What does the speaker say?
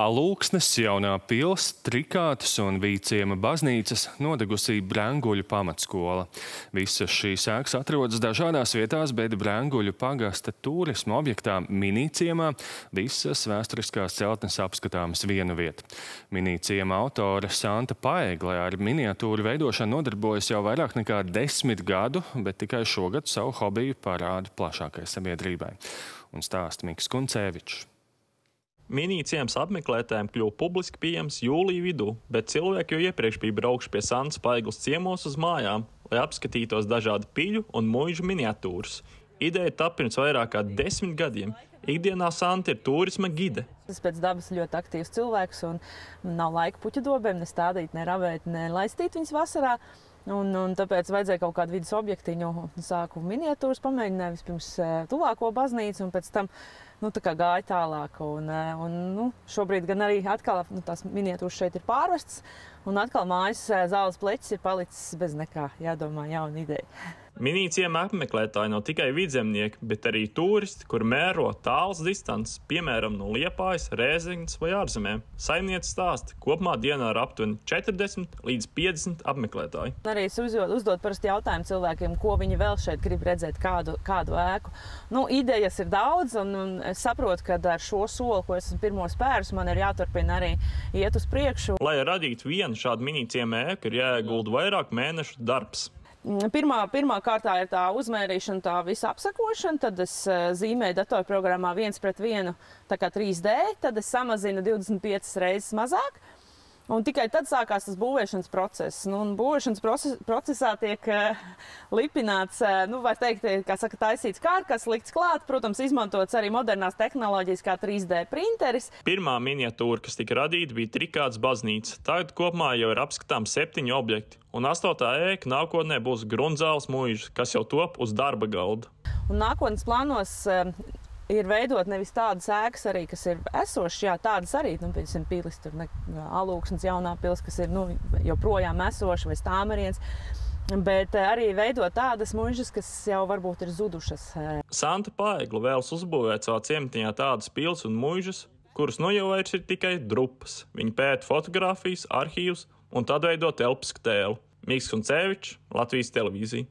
Alūksnes, jaunā pils, trikātas un vīciema baznīcas, nodegusī Brēnguļu pamatskola. Visas šīs ēkas atrodas dažādās vietās, bet Brēnguļu pagasta turisma objektā Minīciemā visas vēsturiskās celtnes apskatāmas vienu vietu. Minīciema autore Santa Paegle ar miniatūru veidošanu nodarbojas jau vairāk nekā desmit gadu, bet tikai šogad savu hobiju parāda plašākai sabiedrībai. Un stāsta Miks Kuncēvičs. Minīciems apmeklētājiem kļuva publiski pieejams jūlija vidū, bet cilvēki jau iepriekš bija braukuši pie Santas Paiglas ciemos uz mājām, lai apskatītos dažādu piļu un muižu miniatūras. Ideja tapu pirms vairāk kā desmit gadiem. Ikdienā Santa ir turisma gide. Es pēc dabas ļoti aktīvs cilvēks un nav laika puķu dobēm, ne stādīt, ne ravēt, ne laistīt viņas vasarā. Un, un tāpēc vajadzēja kaut kādu vidus objektiņu. Sāku miniatūras pamēģināju vispirms eh, tuvāko baznīcu un pēc tam nu, tā gāja tālāk. Un, eh, un, nu, šobrīd gan arī atkal nu, tās miniatūras šeit ir pārvestas, un atkal mājas eh, zāles pleķis ir palicis bez nekā. Jādomā, jauna ideja. Minīcijiem apmeklētāji nav tikai vidzemnieki, bet arī turisti, kur mēro tāls distances, piemēram, no Liepājas, Rēzeņas vai ārzemēm. Saimniece stāsta, kopumā dienā ir aptuveni 40 līdz 50 apmeklētāji. Arī es uzdod, uzdod parasti jautājumu cilvēkiem, ko viņi vēl šeit grib redzēt, kādu, kādu ēku. Nu, idejas ir daudz, un, un es saprotu, ka ar šo soli, ko esmu pirmo spērus, man ir jāturpina arī iet uz priekšu. Lai radītu vienu šādu minīcijiem ēku, ir jāiegulda vairāk mēnešu darbs. Mm, pirmā, pirmā kārtā ir tā uzmērīšana, tā visa apsakošana, tad es uh, zīmēju datorprogrammā viens pret vienu, tā kā 3D, tad es samazinu 25 reizes mazāk. Un tikai tad sākās tas būvēšanas process. Nu, būvēšanas proces, procesā tiek uh, lipināts, uh, nu, var teikt, kā saka, taisīts kārkas, likts klāt. Protams, izmantots arī modernās tehnoloģijas kā 3D printeris. Pirmā miniatūra, kas tika radīta, bija trikāts baznīca. Tagad kopumā jau ir apskatām septiņi objekti. Un astotā ēka nākotnē būs grunzāles mūžs, kas jau top uz darba galda. Un nākotnes plānos uh, ir veidot nevis tādas ēkas, arī, kas ir esošas, jā, tādas arī, nu, piemēram, pīlis, tur ne, alūksnes jaunā pils, kas ir nu, joprojām esoša vai stāmeriens. Bet eh, arī veidot tādas mužas, kas jau varbūt ir zudušas. Santa Paigla vēlas uzbūvēt savā ciematiņā tādas pils un mužas, kuras nu jau vairs ir tikai drupas. Viņi pēta fotografijas, arhīvus un tad veido telpas tēlu. Mikls Kuncevičs, Latvijas televīzija.